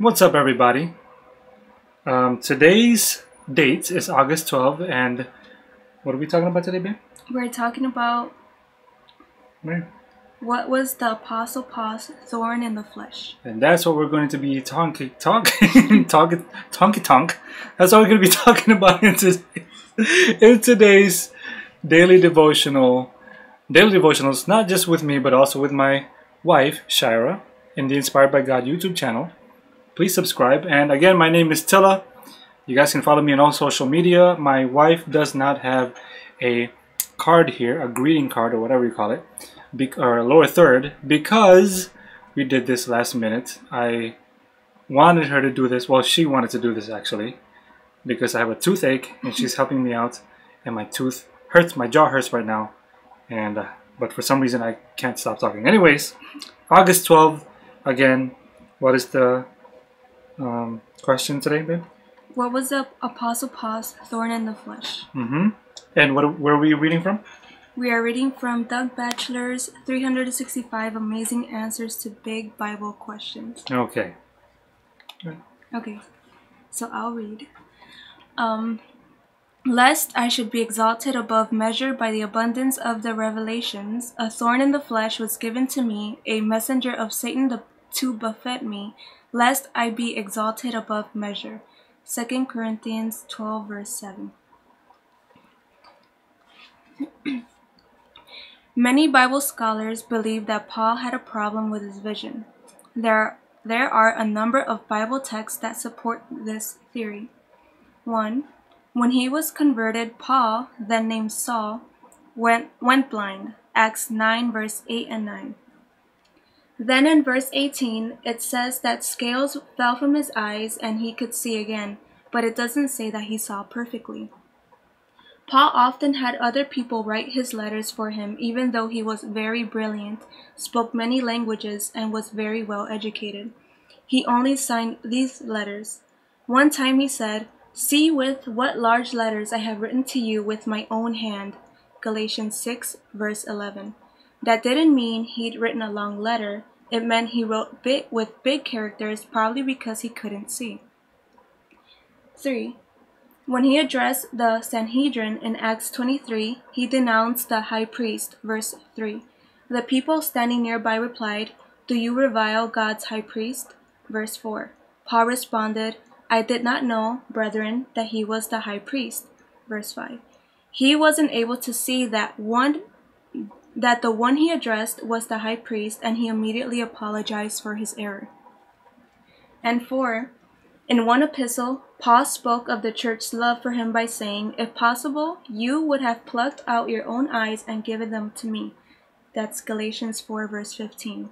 What's up, everybody? Um, today's date is August 12th, and what are we talking about today, babe? We're talking about Right. what was the Apostle Paul's thorn in the flesh. And that's what we're going to be talking, talking, talking, tonky tonk. That's what we're going to be talking about in, in today's daily devotional, daily devotionals. Not just with me, but also with my wife Shira in the Inspired by God YouTube channel. Please subscribe. And again, my name is Tilla. You guys can follow me on all social media. My wife does not have a card here, a greeting card or whatever you call it, or lower third, because we did this last minute. I wanted her to do this. Well, she wanted to do this actually, because I have a toothache and she's helping me out, and my tooth hurts. My jaw hurts right now, and uh, but for some reason I can't stop talking. Anyways, August 12th. Again, what is the um, question today, babe? What was the Apostle Paul's thorn in the flesh? Mm-hmm. And what where are we reading from? We are reading from Doug Batchelor's 365 Amazing Answers to Big Bible Questions. Okay. Okay, so I'll read. Um, Lest I should be exalted above measure by the abundance of the revelations, a thorn in the flesh was given to me, a messenger of Satan to, to buffet me, lest I be exalted above measure. 2 Corinthians 12, verse 7. Many Bible scholars believe that Paul had a problem with his vision. There, there are a number of Bible texts that support this theory. 1. When he was converted, Paul, then named Saul, went, went blind. Acts 9, verse 8 and 9. Then in verse 18, it says that scales fell from his eyes and he could see again, but it doesn't say that he saw perfectly. Paul often had other people write his letters for him, even though he was very brilliant, spoke many languages, and was very well educated. He only signed these letters. One time he said, See with what large letters I have written to you with my own hand. Galatians 6, verse 11. That didn't mean he'd written a long letter. It meant he wrote big with big characters, probably because he couldn't see. 3. When he addressed the Sanhedrin in Acts 23, he denounced the high priest, verse 3. The people standing nearby replied, Do you revile God's high priest? Verse 4. Paul responded, I did not know, brethren, that he was the high priest. Verse 5. He wasn't able to see that one that the one he addressed was the high priest, and he immediately apologized for his error. And 4. In one epistle, Paul spoke of the church's love for him by saying, If possible, you would have plucked out your own eyes and given them to me. That's Galatians 4, verse 15.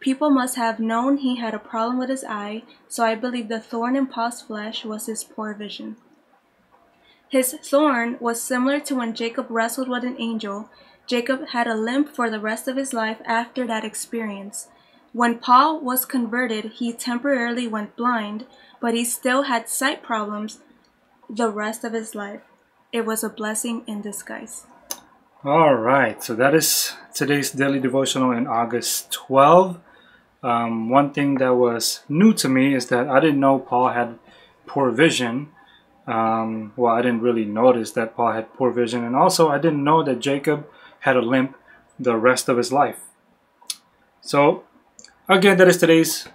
People must have known he had a problem with his eye, so I believe the thorn in Paul's flesh was his poor vision. His thorn was similar to when Jacob wrestled with an angel. Jacob had a limp for the rest of his life after that experience. When Paul was converted, he temporarily went blind, but he still had sight problems the rest of his life. It was a blessing in disguise. All right. So that is today's daily devotional in August 12. Um, one thing that was new to me is that I didn't know Paul had poor vision. Um, well, I didn't really notice that Paul had poor vision, and also I didn't know that Jacob had a limp the rest of his life. So, again, that is today's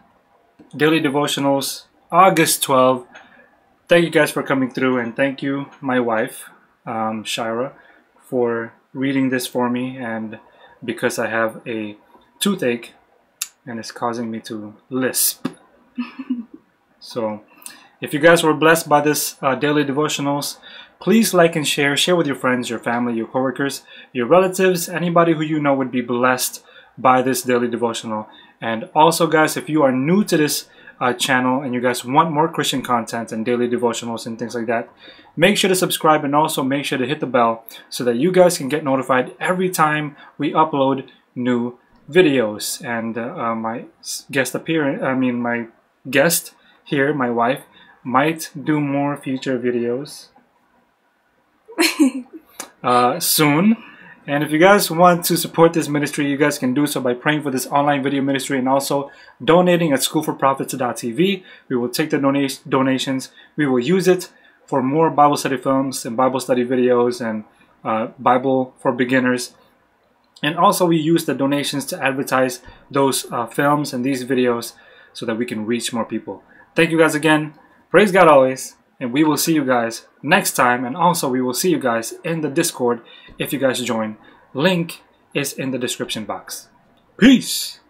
daily devotionals, August 12. Thank you guys for coming through, and thank you, my wife, um, Shira, for reading this for me. And because I have a toothache, and it's causing me to lisp. so, if you guys were blessed by this uh, daily devotionals, please like and share. Share with your friends, your family, your coworkers, your relatives, anybody who you know would be blessed by this daily devotional. And also, guys, if you are new to this uh, channel and you guys want more Christian content and daily devotionals and things like that, make sure to subscribe and also make sure to hit the bell so that you guys can get notified every time we upload new videos. And uh, uh, my guest appearance, I mean, my guest here, my wife, might do more future videos uh, soon. And if you guys want to support this ministry, you guys can do so by praying for this online video ministry and also donating at schoolforprophets.tv. We will take the donation donations. We will use it for more Bible study films and Bible study videos and uh, Bible for beginners. And also we use the donations to advertise those uh, films and these videos so that we can reach more people. Thank you guys again. Praise God always. And we will see you guys next time. And also we will see you guys in the Discord if you guys join. Link is in the description box. Peace.